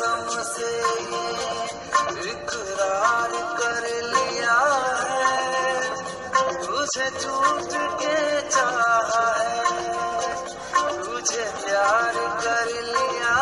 कसम से ये इकरार कर लिया है। तुझे छूट के चाह है। तुझे प्यार कर लिया